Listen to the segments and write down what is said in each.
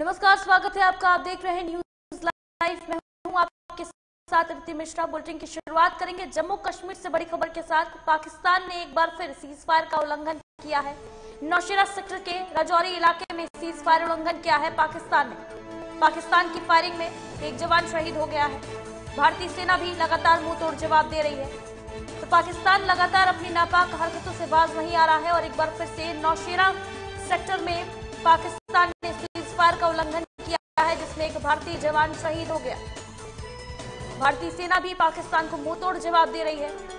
नमस्कार, स्वागत है आपका। आप देख रहे हैं न्यूज़ लाइव में हूँ आपके साथ रिति मिश्रा। बुलेटिन की शुरुआत करेंगे जम्मू कश्मीर से बड़ी खबर के साथ। पाकिस्तान ने एक बार फिर सीज फायर का उल्लंघन किया है। नौशेरा सेक्टर के राजौरी इलाके में सीज फायर उल्लंघन किया है पाकिस्तान ने। पाकिस्तान की फायरिंग में एक जवान शहीद हो गया है। भारतीय सेना भी लगातार मुँह तोड़ जवाब दे रही है। तो पाकिस्तान लगातार अपनी नापाक हरकतों से बाज नहीं आ रहा है और एक बार फिर से नौशेरा सेक्टर में पाकिस्तान ने का उल्लंघन किया है, जिसमें एक भारतीय जवान शहीद हो गया। भारतीय सेना भी पाकिस्तान को मुँह तोड़ जवाब दे रही है।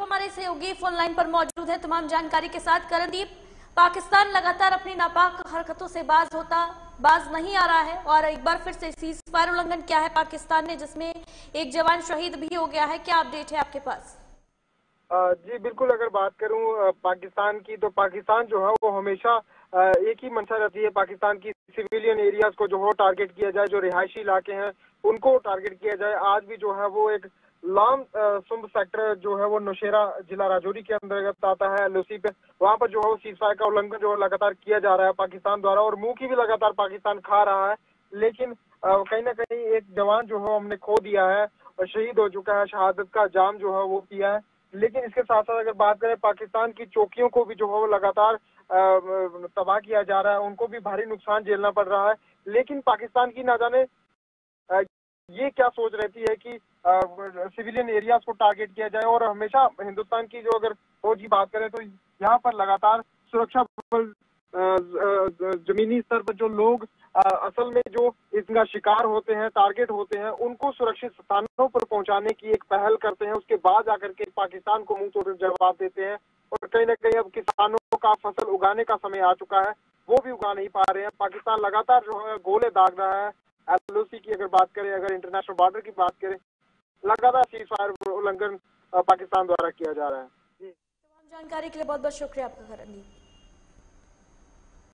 हमारे सहयोगी फ़ोन लाइन पर मौजूद है। तमाम जानकारी के साथ करणदीप पाकिस्तान लगातार अपनी नापाक हरकतों से बाज होता, बाज नहीं आ रहा है और एक बार फिर से सीज फायर उल्लंघन किया है पाकिस्तान ने, जिसमें एक जवान शहीद भी हो गया है। क्या अपडेट है आपके पास? जी, बिल्कुल अगर बात करूँ पाकिस्तान की तो पाकिस्तान जो है, वो हमेशा एक ही मंशा रहती है। पाकिस्तान की सिविलियन एरियाज़ को जो हो टारगेट किया जाए, जो रिहायशी इलाके हैं, उनको टारगेट किया जाए। आज भी जो है, वो एक लाम सुम्ब सेक्टर जो है वो नौशेरा जिला राजौरी के अंतर्गत आता है एलओसी पे वहाँ पर जो है वो सीजफायर का उल्लंघन जो है लगातार किया जा रहा है पाकिस्तान द्वारा और मुँह की भी लगातार पाकिस्तान खा रहा है। लेकिन कहीं ना कहीं एक जवान जो है हमने खो दिया है और शहीद हो चुका है, शहादत का जाम जो है वो पिया है। लेकिन इसके साथ साथ अगर बात करें पाकिस्तान की चौकियों को भी जो है वो लगातार तबाह किया जा रहा है, उनको भी भारी नुकसान झेलना पड़ रहा है। लेकिन पाकिस्तान की ना जाने ये क्या सोच रहती है कि सिविलियन एरियाज़ को टारगेट किया जाए और हमेशा हिंदुस्तान की जो अगर फौज की बात करें तो यहाँ पर लगातार सुरक्षा बल जमीनी स्तर पर जो लोग असल में जो इसका शिकार होते हैं टारगेट होते हैं, उनको सुरक्षित स्थानों पर पहुँचाने की एक पहल करते हैं। उसके बाद आकर के पाकिस्तान को मुँह तोड़ जवाब देते हैं और कहीं ना कहीं अब किसानों का फ़सल उगाने का समय आ चुका है। वो भी उगा नहीं पा रहे हैं। पाकिस्तान लगातार जो है गोले दाग रहा है। एलओसी की अगर बात करें, अगर इंटरनेशनल बॉर्डर की बात करें, लगातार सीज फायर उल्लंघन पाकिस्तान द्वारा किया जा रहा है। जानकारी के लिए बहुत बहुत शुक्रिया आपका